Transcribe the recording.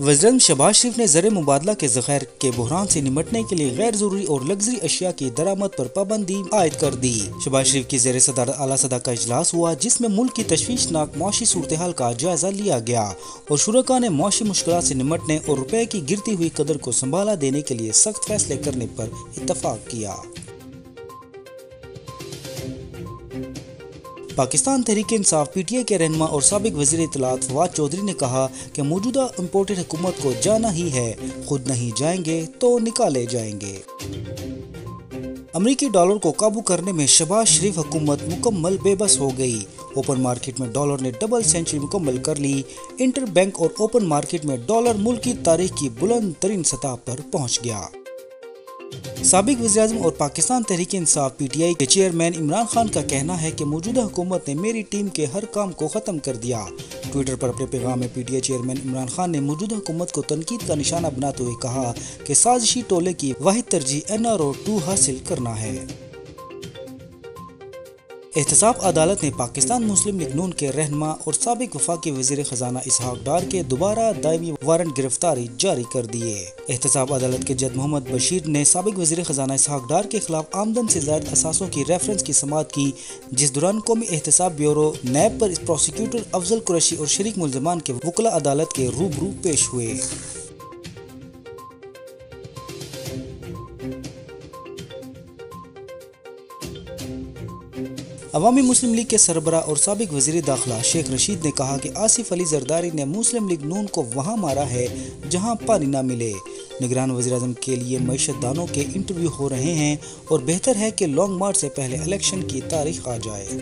वजरन शबाज शरीफ ने जर मुबादला के जखैर के बहरान से निमटने के लिए गैर ज़रूरी और लग्जरी अशिया की दरामद पर पाबंदी आयद कर दी। शबाज शरीफ की जेर सदर अला सदा का इजलास हुआ, जिसमें मुल्क की तशवीशनाक मुआशी सूरत हाल का जायजा लिया गया और शुरा ने मुआशी मुश्किल से निमटने और रुपए की गिरती हुई कदर को संभाला देने के लिए सख्त फैसले करने पर इतफाक किया। पाकिस्तान तहरीक इंसाफ, पीटीए के रहनमा और सबक वजी इतलात फवाद चौधरी ने कहा कि मौजूदा इम्पोर्टेड हुकूमत को जाना ही है। खुद नहीं जाएँगे तो निकाले जाएँगे। अमरीकी डॉलर को काबू करने में शबाज शरीफ हुकूमत मुकम्मल बेबस हो गई। ओपन मार्केट में डॉलर ने डबल सेंचुरी मुकम्मल कर ली। इंटर बैंक और ओपन मार्केट में डॉलर मुल्क की तारीख की बुलंद तरीन सतह पर पहुँच गया। सबक वजी और Pakistan Tehreek Insaf P T I के चेयरमैन इमरान खान का कहना है की मौजूदा हुकूमत ने मेरी टीम के हर काम को ख़त्म कर दिया। ट्विटर पर अपने पैगाम में P T I chairman Imran Khan ने मौजूदा हुकूमत को तनकीद का निशाना बनाते हुए कहा की साजिशी टोले की वाहि तरजीह एन आर ओ टू हासिल करना है। एहतसाब अदालत ने पाकिस्तान मुस्लिम लीग नून के रहनमा और सबक वफाकी वज़ीर खजाना इसहाक डार के दोबारा दायमी वारंट गिरफ्तारी जारी कर दिए एहतसाब अदालत के जज मोहम्मद बशीर ने सबक वज़ीर खजाना इसहाक डार के खिलाफ आमदन से ज़्यादा असासों की रेफरेंस की समात की, जिस दौरान कौमी एहतसाब ब्यूरो, नैब पर प्रोसिक्यूटर अफजल कुरैशी और शरीक मुलजमान के वकला अदालत के रूबरू पेश हुए। अवामी मुस्लिम लीग के सरबरा और सबक वजी दाखिला शेख रशीद ने कहा कि आसिफ अली जरदारी ने मुस्लिम लीग नून को वहाँ मारा है, जहाँ पानी ना मिले। निगरान वजी अजम के लिए मीशत दानों के इंटरव्यू हो रहे हैं और बेहतर है कि लॉन्ग मार्च से पहले इलेक्शन की तारीख आ जाए।